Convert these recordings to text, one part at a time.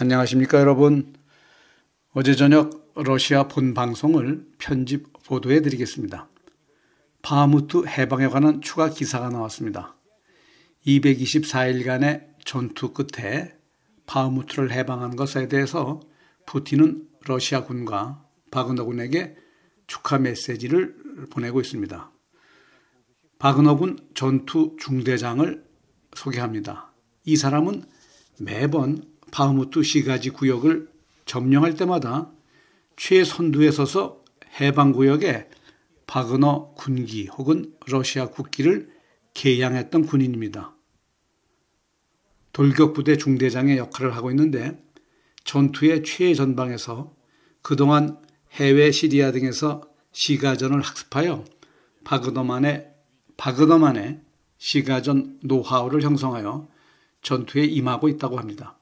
안녕하십니까 여러분. 어제 저녁 러시아 본 방송을 편집 보도해 드리겠습니다. 바하무트 해방에 관한 추가 기사가 나왔습니다. 224일간의 전투 끝에 바하무트를 해방한 것에 대해서 푸틴은 러시아군과 바그너군에게 축하 메시지를 보내고 있습니다. 바그너군 전투 중대장을 소개합니다. 이 사람은 매번 파흐무트 시가지 구역을 점령할 때마다 최선두에 서서 해방구역에 바그너 군기 혹은 러시아 국기를 개양했던 군인입니다. 돌격부대 중대장의 역할을 하고 있는데 전투의 최전방에서 그동안 해외 시리아 등에서 시가전을 학습하여 바그너만의 바그너만의 시가전 노하우를 형성하여 전투에 임하고 있다고 합니다.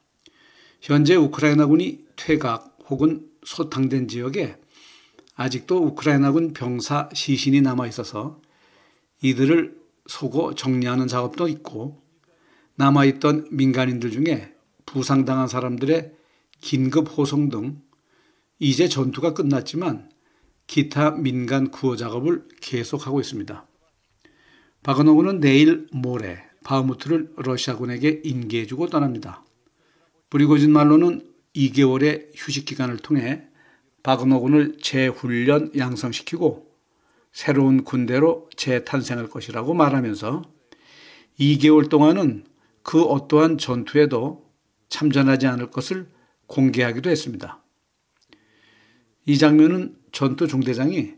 현재 우크라이나군이 퇴각 혹은 소탕된 지역에 아직도 우크라이나군 병사 시신이 남아 있어서 이들을 소고 정리하는 작업도 있고 남아있던 민간인들 중에 부상당한 사람들의 긴급 호송 등 이제 전투가 끝났지만 기타 민간 구호 작업을 계속하고 있습니다. 바그노군은 내일 모레 바흐무트를 러시아군에게 인계해주고 떠납니다. 브리고진 말로는 2개월의 휴식 기간을 통해 바그노군을 재훈련 양성시키고 새로운 군대로 재탄생할 것이라고 말하면서 2개월 동안은 그 어떠한 전투에도 참전하지 않을 것을 공개하기도 했습니다. 이 장면은 전투 중대장이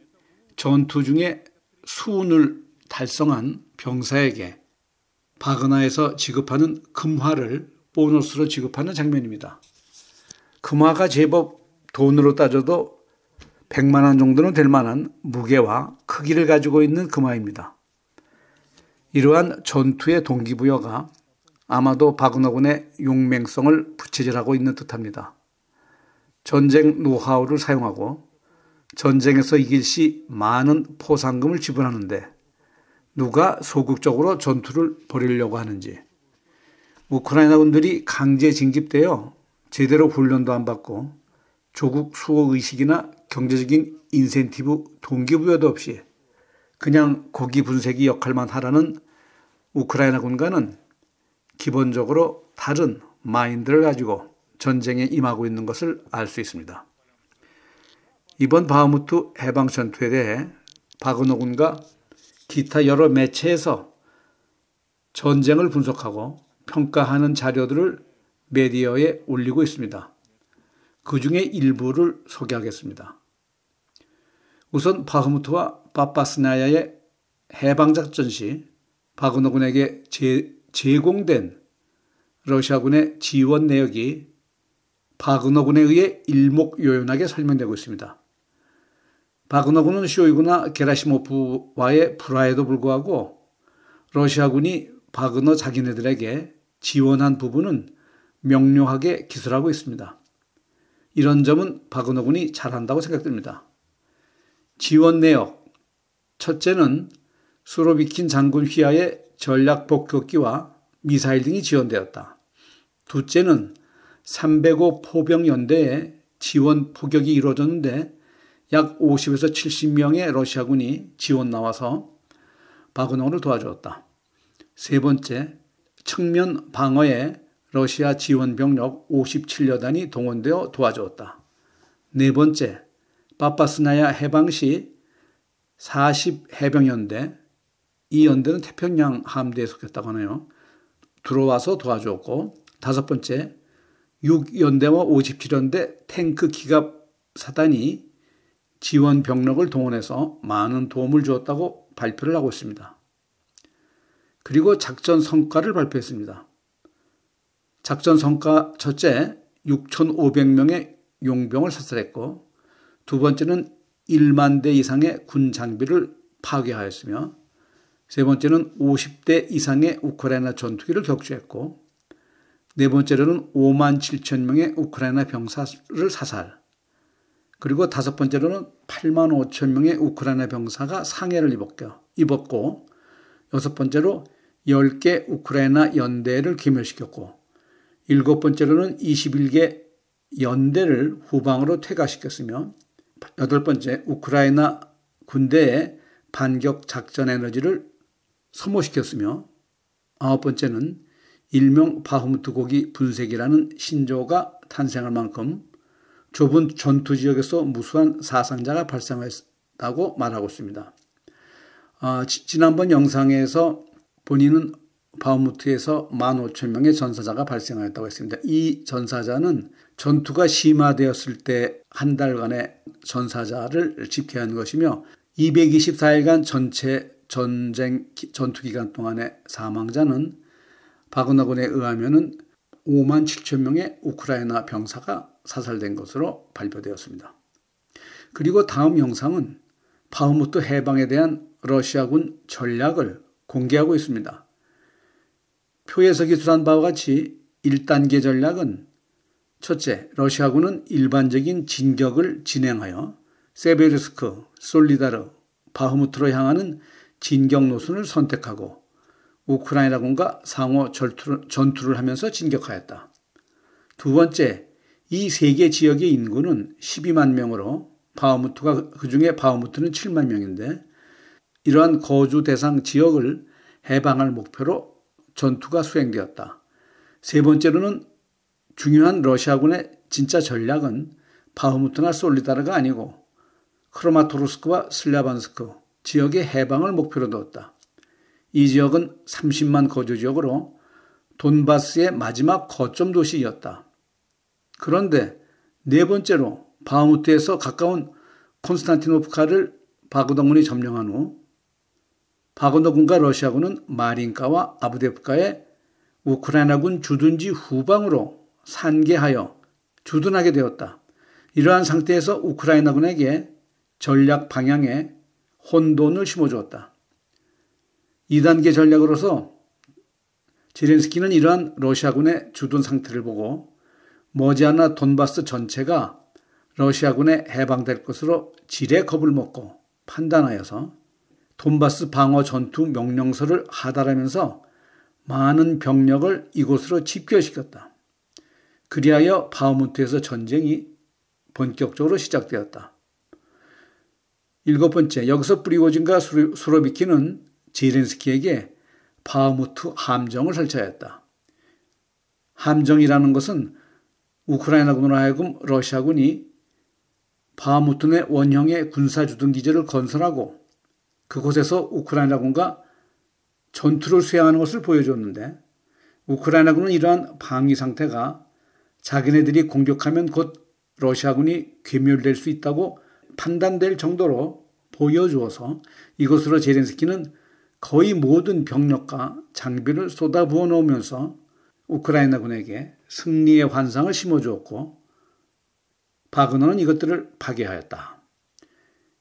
전투 중에 수운을 달성한 병사에게 바그나에서 지급하는 금화를 보너스로 지급하는 장면입니다. 금화가 제법 돈으로 따져도 100만 원 정도는 될 만한 무게와 크기를 가지고 있는 금화입니다. 이러한 전투의 동기부여가 아마도 바그너군의 용맹성을 부채질하고 있는 듯합니다. 전쟁 노하우를 사용하고 전쟁에서 이길 시 많은 포상금을 지불하는데 누가 소극적으로 전투를 벌이려고 하는지 우크라이나군들이 강제 징집되어 제대로 훈련도 안 받고 조국 수호 의식이나 경제적인 인센티브 동기부여도 없이 그냥 고기 분쇄기 역할만 하라는 우크라이나 군과는 기본적으로 다른 마인드를 가지고 전쟁에 임하고 있는 것을 알 수 있습니다. 이번 바흐무트 해방 전투에 대해 바그노 군과 기타 여러 매체에서 전쟁을 분석하고 평가하는 자료들을 메디어에 올리고 있습니다. 그 중에 일부를 소개하겠습니다. 우선 바흐무트와 파파스나야의 해방작전 시 바그노군에게 제, 제공된 러시아군의 지원 내역이 바그너군에 의해 일목요연하게 설명되고 있습니다. 바그너군은 쇼이구나 게라시모프와의 불화에도 불구하고 러시아군이 바그너 자기네들에게 지원한 부분은 명료하게 기술하고 있습니다. 이런 점은 바그너군이 잘한다고 생각됩니다. 지원 내역 첫째는 수로비킨 장군 휘하의 전략 복격기와 미사일 등이 지원되었다. 둘째는 305 포병 연대에 지원 포격이 이루어졌는데 약 50에서 70명의 러시아군이 지원 나와서 바그너를 도와주었다. 세 번째, 측면 방어에 러시아 지원 병력 57여단이 동원되어 도와주었다. 네 번째, 파파스나야 해방 시 40 해병연대, 이 연대는 태평양 함대에 속했다고 하네요. 들어와서 도와주었고, 다섯 번째, 6연대와 57연대 탱크 기갑 사단이 지원 병력을 동원해서 많은 도움을 주었다고 발표를 하고 있습니다. 그리고 작전 성과를 발표했습니다. 작전 성과 첫째 6,500명의 용병을 사살했고 두 번째는 1만 대 이상의 군 장비를 파괴하였으며 세 번째는 50대 이상의 우크라이나 전투기를 격추했고 네 번째로는 5만 7천 명의 우크라이나 병사를 사살 그리고 다섯 번째로는 8만 5천 명의 우크라이나 병사가 상해를 입었고 여섯 번째로 10개 우크라이나 연대를 기멸시켰고 일곱 번째로는 21개 연대를 후방으로 퇴가시켰으며 여덟 번째 우크라이나 군대의 반격 작전 에너지를 소모시켰으며 아홉 번째는 일명 바흐무트 고기 분쇄기라는 신조가 탄생할 만큼 좁은 전투 지역에서 무수한 사상자가 발생했다고 말하고 있습니다. 아, 지, 난번 영상에서 본인은 바흐무트에서 15,000명의 전사자가 발생하였다고 했습니다. 이 전사자는 전투가 심화되었을 때 한 달간의 전사자를 집계한 것이며 224일간 전체 전쟁 전투 기간 동안의 사망자는 바그너군에 의하면은 5만 7천 명의 우크라이나 병사가 사살된 것으로 발표되었습니다. 그리고 다음 영상은 바흐무트 해방에 대한 러시아군 전략을 공개하고 있습니다. 표에서 기술한 바와 같이 1단계 전략은 첫째, 러시아군은 일반적인 진격을 진행하여 세베르스크, 솔리다르, 바흐무트로 향하는 진격 노선을 선택하고 우크라이나군과 상호 전투를 하면서 진격하였다. 두 번째, 이 세 개 지역의 인구는 12만 명으로 바흐무트가 그 중에 바흐무트는 7만 명인데 이러한 거주 대상 지역을 해방할 목표로 전투가 수행되었다. 세 번째로는 중요한 러시아군의 진짜 전략은 바흐무트나 솔리다르가 아니고 크로마토르스크와 슬라반스크 지역의 해방을 목표로 두었다. 이 지역은 30만 거주 지역으로 돈바스의 마지막 거점 도시였다. 그런데 네 번째로 바흐무트에서 가까운 콘스탄티노프카를 바그동군이 점령한 후 바그너군과 러시아군은 마린카와 아부데프카에 우크라이나군 주둔지 후방으로 산계하여 주둔하게 되었다. 이러한 상태에서 우크라이나군에게 전략 방향에 혼돈을 심어주었다. 2단계 전략으로서 제렌스키는 이러한 러시아군의 주둔 상태를 보고 머지않아 돈바스 전체가 러시아군에 해방될 것으로 지레 겁을 먹고 판단하여서 돈바스 방어 전투 명령서를 하달하면서 많은 병력을 이곳으로 집결시켰다. 그리하여 바흐무트에서 전쟁이 본격적으로 시작되었다. 일곱 번째, 여기서 프리고진과 수로비키는 제렌스키에게 바흐무트 함정을 설치하였다. 함정이라는 것은 우크라이나군으로 하여금 러시아군이 바흐무트 내 원형의 군사주둔기지를 건설하고 그곳에서 우크라이나군과 전투를 수행하는 것을 보여줬는데 우크라이나군은 이러한 방위 상태가 자기네들이 공격하면 곧 러시아군이 괴멸될 수 있다고 판단될 정도로 보여주어서 이것으로 제렌스키는 거의 모든 병력과 장비를 쏟아부어 놓으면서 우크라이나군에게 승리의 환상을 심어주었고 바그너는 이것들을 파괴하였다.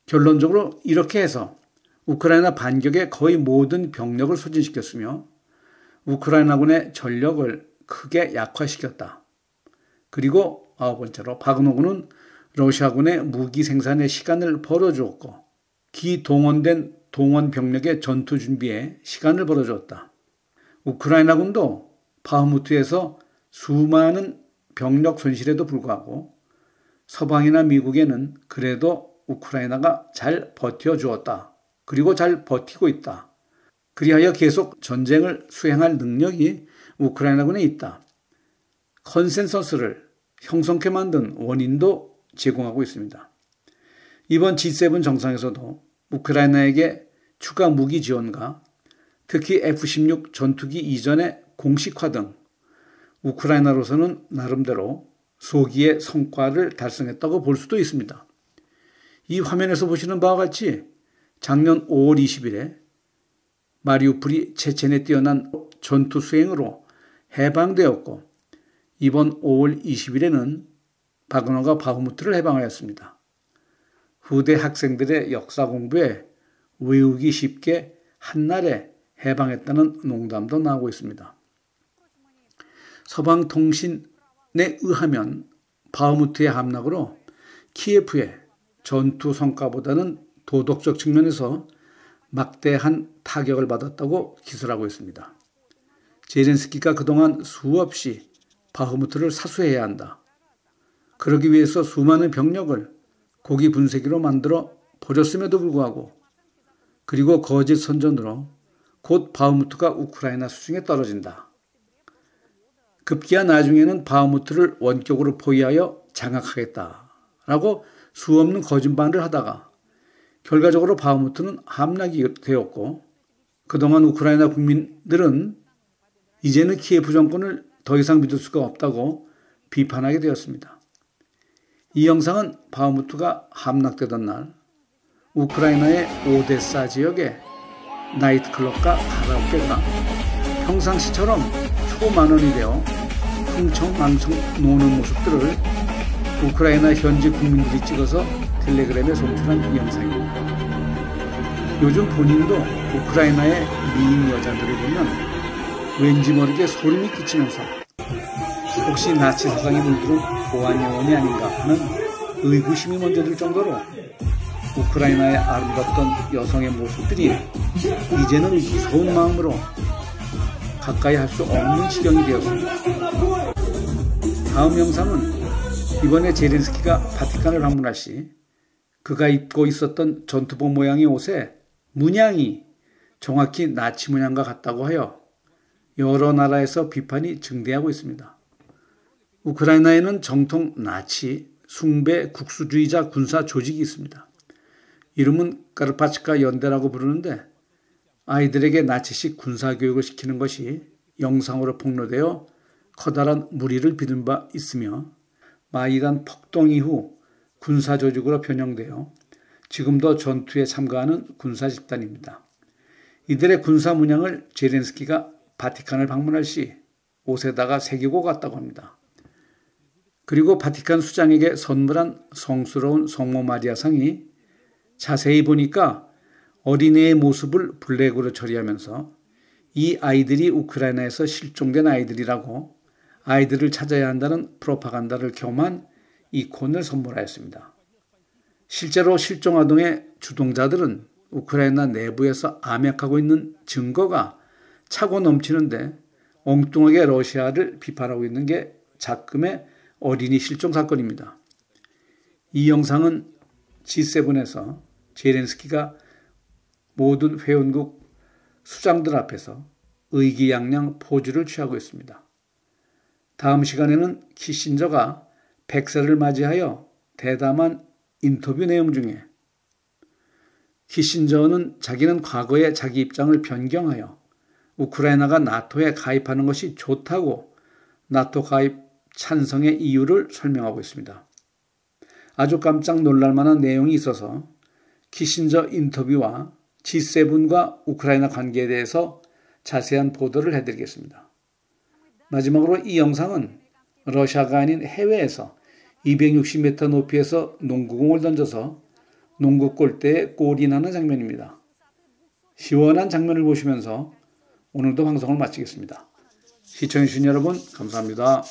결론적으로 이렇게 해서 우크라이나 반격에 거의 모든 병력을 소진시켰으며 우크라이나군의 전력을 크게 약화시켰다. 그리고 아홉 번째로 바그노군은 러시아군의 무기 생산의 시간을 벌어주었고 기동원된 동원 병력의 전투 준비에 시간을 벌어주었다. 우크라이나군도 바흐무트에서 수많은 병력 손실에도 불구하고 서방이나 미국에는 그래도 우크라이나가 잘 버텨주었다. 그리고 잘 버티고 있다. 그리하여 계속 전쟁을 수행할 능력이 우크라이나군에 있다. 컨센서스를 형성케 만든 원인도 제공하고 있습니다. 이번 G7 정상에서도 우크라이나에게 추가 무기 지원과 특히 F-16 전투기 이전의 공식화 등 우크라이나로서는 나름대로 소기의 성과를 달성했다고 볼 수도 있습니다. 이 화면에서 보시는 바와 같이 작년 5월 20일에 마리우폴이 체첸에 뛰어난 전투 수행으로 해방되었고 이번 5월 20일에는 바그너가 바흐무트를 해방하였습니다. 후대 학생들의 역사 공부에 외우기 쉽게 한날에 해방했다는 농담도 나오고 있습니다. 서방 통신에 의하면 바흐무트의 함락으로 키예프의 전투 성과보다는 도덕적 측면에서 막대한 타격을 받았다고 기술하고 있습니다. 제렌스키가 그동안 수없이 바흐무트를 사수해야 한다. 그러기 위해서 수많은 병력을 고기 분쇄기로 만들어 버렸음에도 불구하고 그리고 거짓 선전으로 곧 바흐무트가 우크라이나 수중에 떨어진다. 급기야 나중에는 바흐무트를 원격으로 포위하여 장악하겠다라고 수없는 거짓말을 하다가 결과적으로 바흐무트는 함락이 되었고 그동안 우크라이나 국민들은 이제는 키예프 정권을 더 이상 믿을 수가 없다고 비판하게 되었습니다. 이 영상은 바흐무트가 함락되던 날 우크라이나의 오데사 지역의 나이트클럽과 가라오케가 평상시처럼 초만원이 되어 흥청망청 노는 모습들을 우크라이나 현지 국민들이 찍어서 텔레그램에 송출한 영상입니다. 요즘 본인도 우크라이나의 미인 여자들을 보면 왠지 모르게 소름이 끼치면서 혹시 나치 사상에 물들은 보안 요원이 아닌가 하는 의구심이 먼저 들 정도로 우크라이나의 아름답던 여성의 모습들이 이제는 무서운 마음으로 가까이 할 수 없는 지경이 되었습니다. 다음 영상은 이번에 제렌스키가 바티칸을 방문할 시 그가 입고 있었던 전투복 모양의 옷에 문양이 정확히 나치 문양과 같다고 하여 여러 나라에서 비판이 증대하고 있습니다. 우크라이나에는 정통 나치 숭배 국수주의자 군사 조직이 있습니다. 이름은 까르파치카 연대라고 부르는데 아이들에게 나치식 군사 교육을 시키는 것이 영상으로 폭로되어 커다란 무리를 빚은 바 있으며 마이단 폭동 이후 군사 조직으로 변형되어 지금도 전투에 참가하는 군사 집단입니다. 이들의 군사 문양을 제렌스키가 바티칸을 방문할 시 옷에다가 새기고 갔다고 합니다. 그리고 바티칸 수장에게 선물한 성스러운 성모 마리아 상이 자세히 보니까 어린애의 모습을 블랙으로 처리하면서 이 아이들이 우크라이나에서 실종된 아이들이라고 아이들을 찾아야 한다는 프로파간다를 겸한 이콘을 선물하였습니다. 실제로 실종 아동의 주동자들은 우크라이나 내부에서 암약하고 있는 증거가 차고 넘치는데 엉뚱하게 러시아를 비판하고 있는 게 작금의 어린이 실종 사건입니다. 이 영상은 G7에서 제렌스키가 모든 회원국 수장들 앞에서 의기양양 포즈를 취하고 있습니다. 다음 시간에는 키신저가 백세를 맞이하여 대담한 인터뷰 내용 중에 키신저는 자기는 과거에 자기 입장을 변경하여 우크라이나가 나토에 가입하는 것이 좋다고 나토 가입 찬성의 이유를 설명하고 있습니다. 아주 깜짝 놀랄 만한 내용이 있어서 키신저 인터뷰와 G7과 우크라이나 관계에 대해서 자세한 보도를 해드리겠습니다. 마지막으로 이 영상은 러시아가 아닌 해외에서 260m 높이에서 농구공을 던져서 농구 골대에 골이 나는 장면입니다. 시원한 장면을 보시면서 오늘도 방송을 마치겠습니다. 시청해주신 여러분 감사합니다.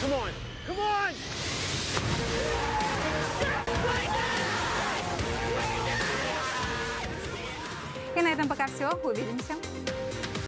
Come on! Come on! этом пока все. Увидимся.